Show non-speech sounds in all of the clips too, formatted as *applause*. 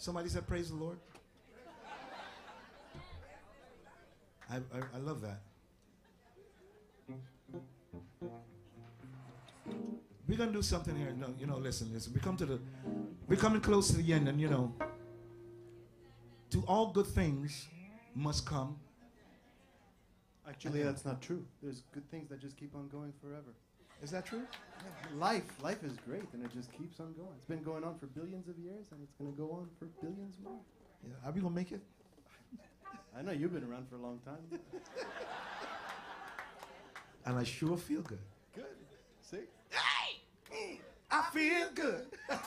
Somebody said, Praise the Lord. I, I, I love that. We're gonna do something here. No, you know, listen, listen. We come to the, we're coming close to the end, and you know, to all good things must come. Actually, that's not true. There's good things that just keep on going forever. Is that true? Life, life is great, and it just keeps on going. It's been going on for billions of years, and it's going to go on for billions more. Yeah. how're we gonna make it? *laughs* I know you've been around for a long time. *laughs* And I sure feel good. Good. See? I feel good. *laughs*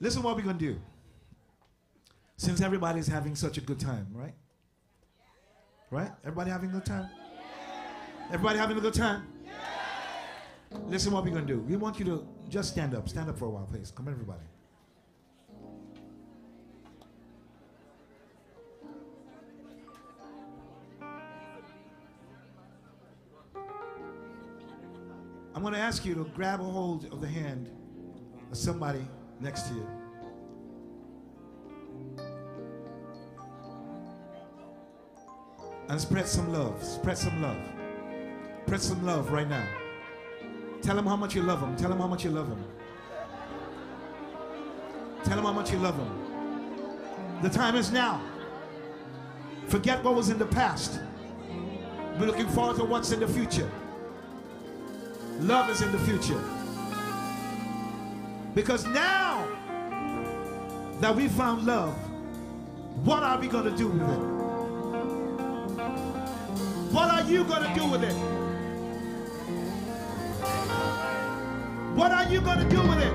Listen, what we're gonna do. Since everybody's having such a good time, right? Right? Everybody having a good time? Everybody having a good time? Listen, what we're gonna do. We want you to just stand up. Stand up for a while, please. Come on, everybody. I'm going to ask you to grab a hold of the hand of somebody next to you. And spread some love. Spread some love. Spread some love right now. Tell them how much you love them. Tell them how much you love them. Tell them how much you love them. The time is now. Forget what was in the past. We're looking forward to what's in the future. Love is in the future. Because now that we found love, what are we going to do with it? What are you going to do with it? What are you going to do with it?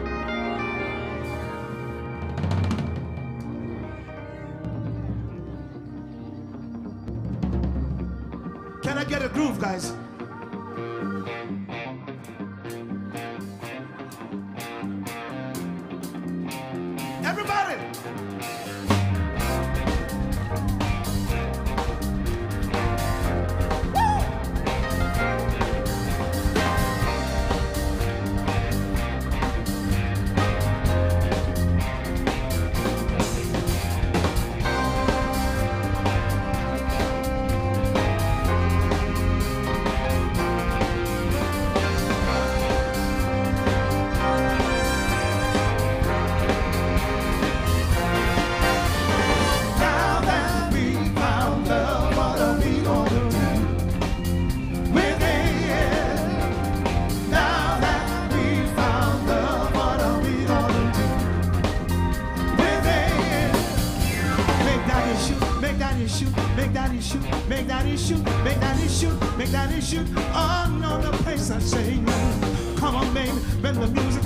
Can I get a groove, guys? Make daddy shoot. Oh no, the place I say, come on, baby, when the music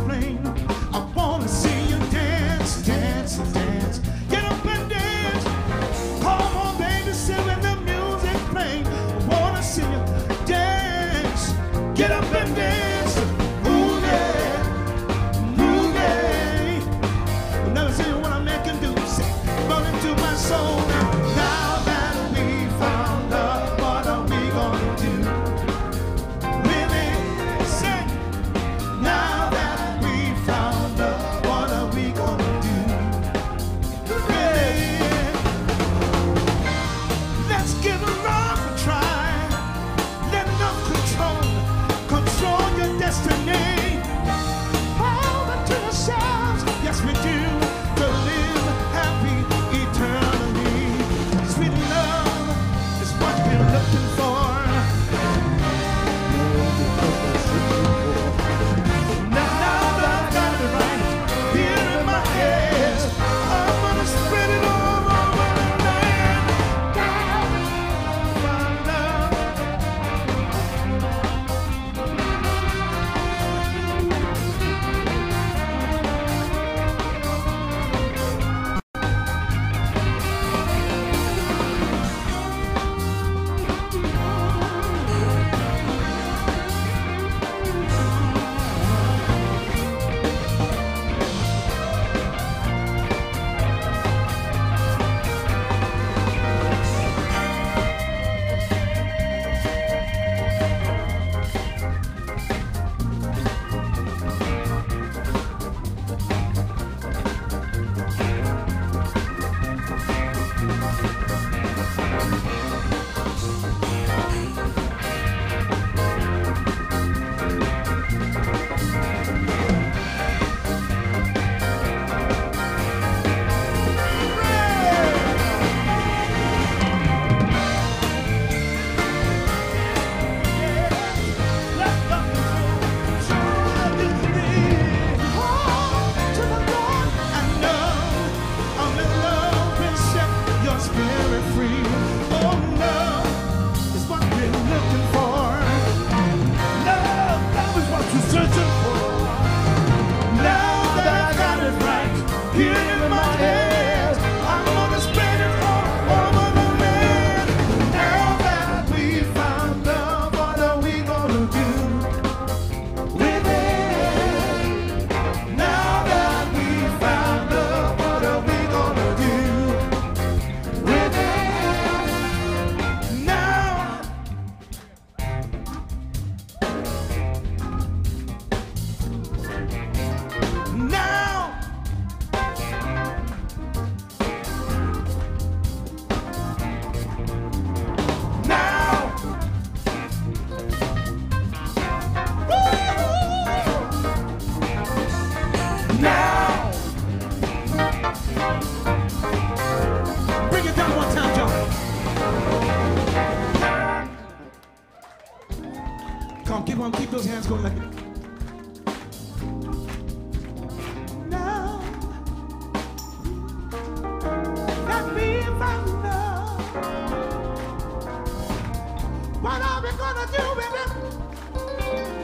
now. Bring it down one time, Come, keep on, keep those hands going like. What are we gonna do?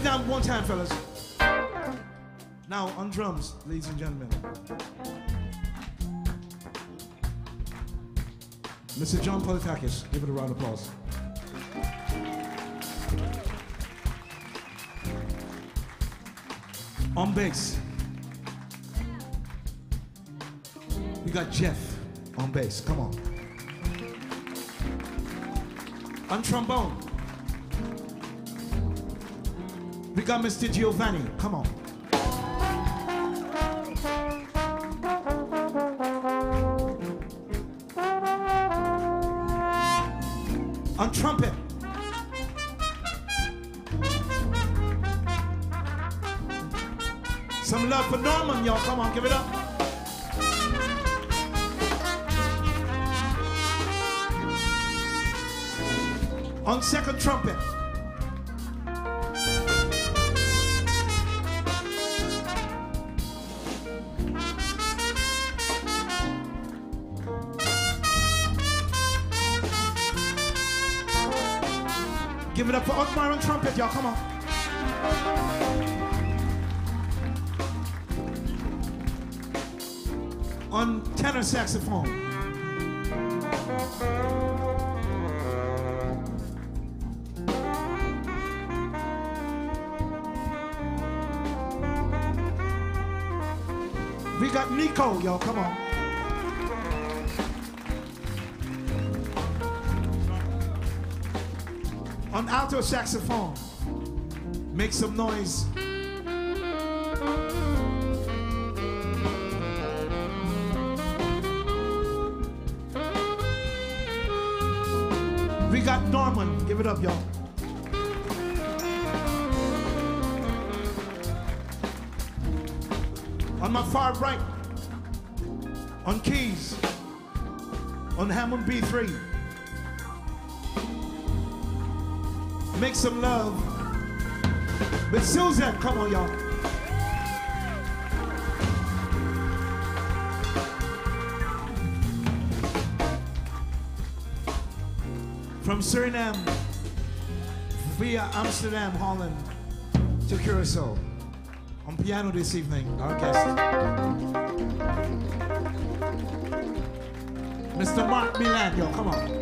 It down one time, fellas. Now on drums, ladies and gentlemen. Mr. John Politakis, give it a round of applause. On bass, we got Jeff on bass. Come on. On trombone, we got Mr. Giovanni. Come on. On trumpet. Some love for Norman, y'all. Come on, give it up. On second trumpet. Give it up for Otmar on trumpet, y'all. Come on. On tenor saxophone. We got Nico, y'all. Come on. On alto saxophone. Make some noise. We got Norman. Give it up, y'all. On my far right, on keys, on Hammond B3. Make some love But Susan. Come on, y'all. From Suriname via Amsterdam, Holland to Curacao. On piano this evening, our guest. Mr. Mark Milan, y'all, come on.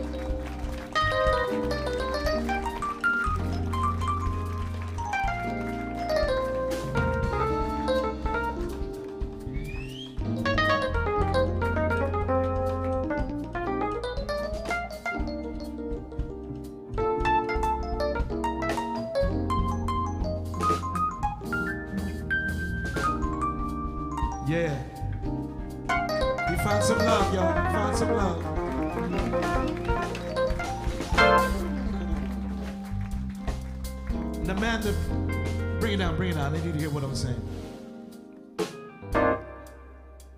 The man that bring it down, bring it down. They need to hear what I'm saying.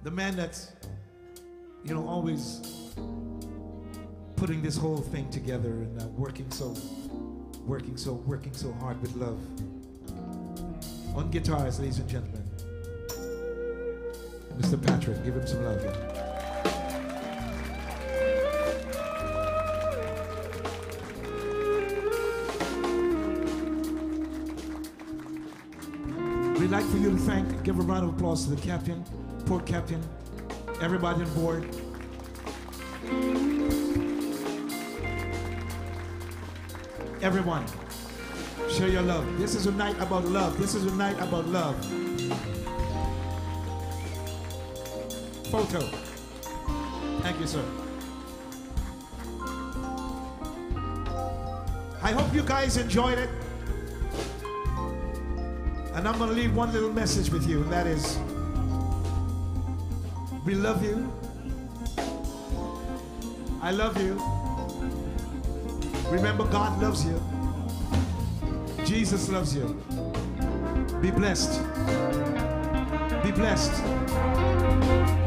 The man that's, you know, always putting this whole thing together and uh, working so, working so, working so hard with love. On guitars, ladies and gentlemen. Mr. Patrick, give him some love. yeah. We'd like for you to thank, give a round of applause to the captain, port captain, everybody on board. Everyone, share your love. This is a night about love. This is a night about love. Photo. Thank you, sir. I hope you guys enjoyed it. And I'm going to leave one little message with you, and that is We love you. I love you. Remember, God loves you. Jesus loves you. Be blessed. Be blessed.